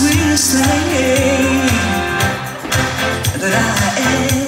sweetest thing that I am.